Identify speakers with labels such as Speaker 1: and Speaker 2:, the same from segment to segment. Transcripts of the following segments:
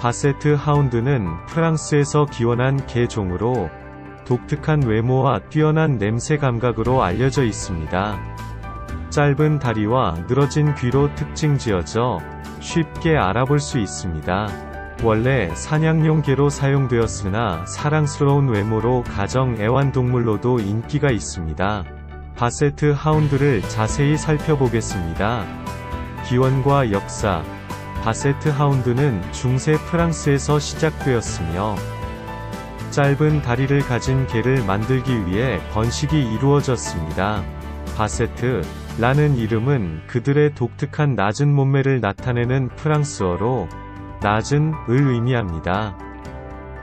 Speaker 1: 바세트 하운드는 프랑스에서 기원한 개종으로 독특한 외모와 뛰어난 냄새 감각으로 알려져 있습니다. 짧은 다리와 늘어진 귀로 특징 지어져 쉽게 알아볼 수 있습니다. 원래 사냥용 개로 사용되었으나 사랑스러운 외모로 가정 애완동물로도 인기가 있습니다. 바세트 하운드를 자세히 살펴보겠습니다. 기원과 역사 바세트 하운드는 중세 프랑스에서 시작되었으며 짧은 다리를 가진 개를 만들기 위해 번식이 이루어졌습니다. 바세트라는 이름은 그들의 독특한 낮은 몸매를 나타내는 프랑스어로 낮은을 의미합니다.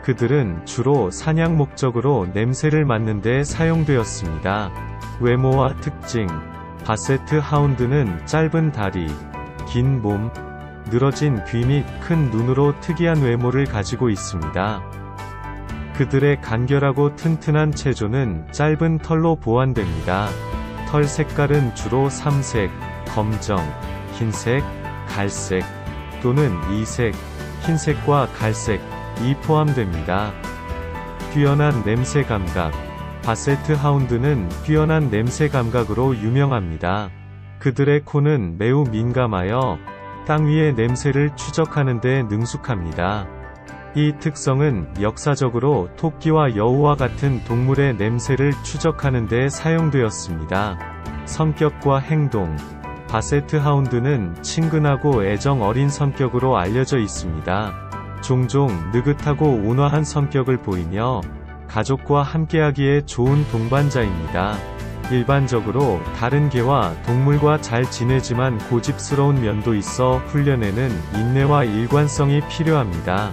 Speaker 1: 그들은 주로 사냥 목적으로 냄새를 맡는 데 사용되었습니다. 외모와 특징 바세트 하운드는 짧은 다리, 긴 몸, 늘어진 귀 및 큰 눈으로 특이한 외모를 가지고 있습니다. 그들의 간결하고 튼튼한 체조는 짧은 털로 보완됩니다. 털 색깔은 주로 삼색, 검정, 흰색, 갈색, 또는 이색, 흰색과 갈색이 포함됩니다. 뛰어난 냄새 감각 바세트 하운드는 뛰어난 냄새 감각으로 유명합니다. 그들의 코는 매우 민감하여 땅 위의 냄새를 추적하는 데 능숙합니다. 이 특성은 역사적으로 토끼와 여우와 같은 동물의 냄새를 추적하는 데 사용되었습니다. 성격과 행동 바세트 하운드는 친근하고 애정 어린 성격으로 알려져 있습니다. 종종 느긋하고 온화한 성격을 보이며 가족과 함께하기에 좋은 동반자입니다. 일반적으로 다른 개와 동물과 잘 지내지만 고집스러운 면도 있어 훈련에는 인내와 일관성이 필요합니다.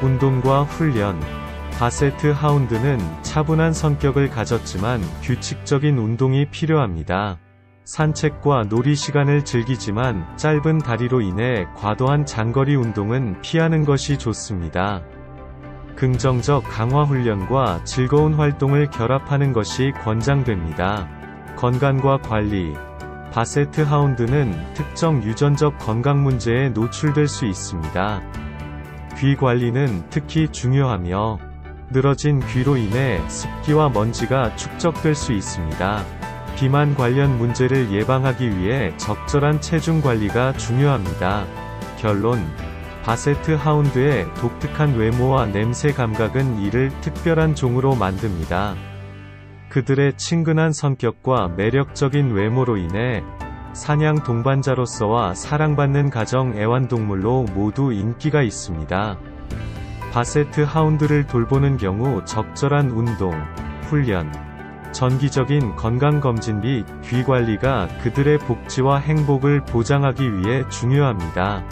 Speaker 1: 운동과 훈련 바세트 하운드는 차분한 성격을 가졌지만 규칙적인 운동이 필요합니다. 산책과 놀이 시간을 즐기지만 짧은 다리로 인해 과도한 장거리 운동은 피하는 것이 좋습니다. 긍정적 강화 훈련과 즐거운 활동을 결합하는 것이 권장됩니다. 건강과 관리 바세트 하운드는 특정 유전적 건강 문제에 노출될 수 있습니다. 귀 관리는 특히 중요하며 늘어진 귀로 인해 습기와 먼지가 축적될 수 있습니다. 비만 관련 문제를 예방하기 위해 적절한 체중 관리가 중요합니다. 결론 바세트 하운드의 독특한 외모와 냄새 감각은 이를 특별한 종으로 만듭니다. 그들의 친근한 성격과 매력적인 외모로 인해 사냥 동반자로서와 사랑받는 가정 애완동물로 모두 인기가 있습니다. 바세트 하운드를 돌보는 경우 적절한 운동, 훈련, 정기적인 건강검진 및 귀관리가 그들의 복지와 행복을 보장하기 위해 중요합니다.